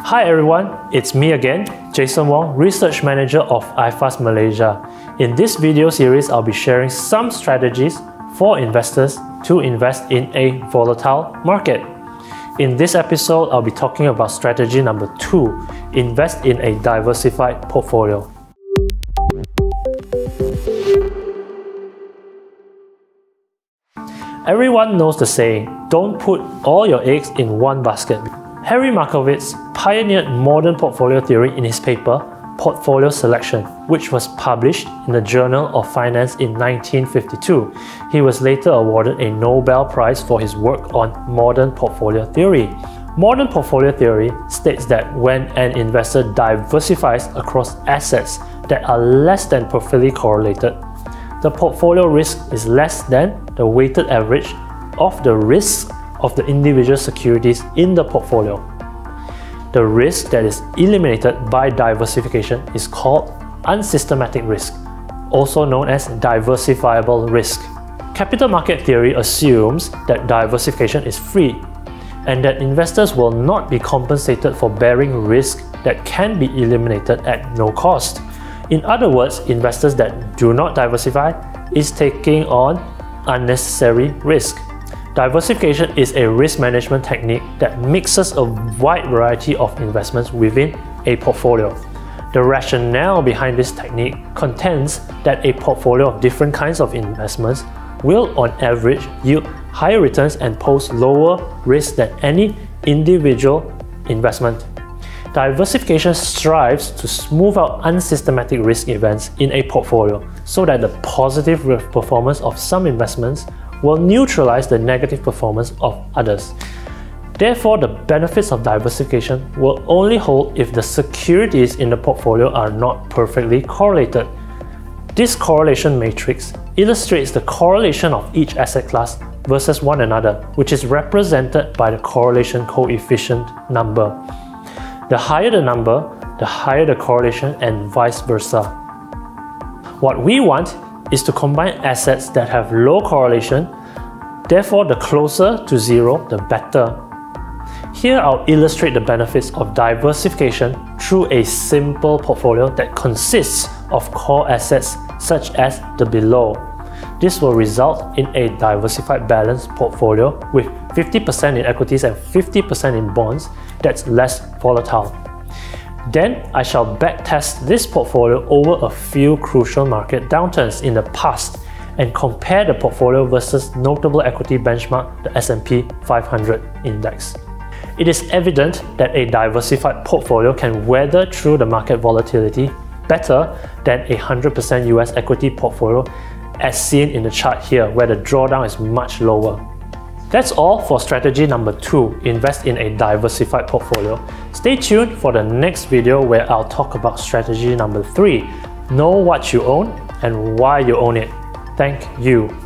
Hi everyone, it's me again, Jason Wong, Research Manager of iFast Malaysia. In this video series, I'll be sharing some strategies for investors to invest in a volatile market. In this episode, I'll be talking about strategy number two, invest in a diversified portfolio. Everyone knows the saying, don't put all your eggs in one basket. Harry Markowitz pioneered modern portfolio theory in his paper, Portfolio Selection, which was published in the Journal of Finance in 1952. He was later awarded a Nobel Prize for his work on modern portfolio theory. Modern portfolio theory states that when an investor diversifies across assets that are less than perfectly correlated, the portfolio risk is less than the weighted average of the risk of the individual securities in the portfolio. The risk that is eliminated by diversification is called unsystematic risk, also known as diversifiable risk. Capital market theory assumes that diversification is free and that investors will not be compensated for bearing risk that can be eliminated at no cost. In other words, investors that do not diversify is taking on unnecessary risk. Diversification is a risk management technique that mixes a wide variety of investments within a portfolio. The rationale behind this technique contends that a portfolio of different kinds of investments will on average yield higher returns and pose lower risk than any individual investment. Diversification strives to smooth out unsystematic risk events in a portfolio so that the positive performance of some investments will neutralize the negative performance of others. Therefore, the benefits of diversification will only hold if the securities in the portfolio are not perfectly correlated. This correlation matrix illustrates the correlation of each asset class versus one another, which is represented by the correlation coefficient number. The higher the number, the higher the correlation and vice versa. What we want is to combine assets that have low correlation, therefore the closer to zero, the better. Here I'll illustrate the benefits of diversification through a simple portfolio that consists of core assets such as the below. This will result in a diversified balanced portfolio with 50% in equities and 50% in bonds that's less volatile. Then I shall backtest this portfolio over a few crucial market downturns in the past and compare the portfolio versus notable equity benchmark, the S&P 500 index. It is evident that a diversified portfolio can weather through the market volatility better than a 100% US equity portfolio as seen in the chart here where the drawdown is much lower. That's all for strategy number 2, invest in a diversified portfolio. Stay tuned for the next video where I'll talk about strategy number 3, know what you own and why you own it. Thank you.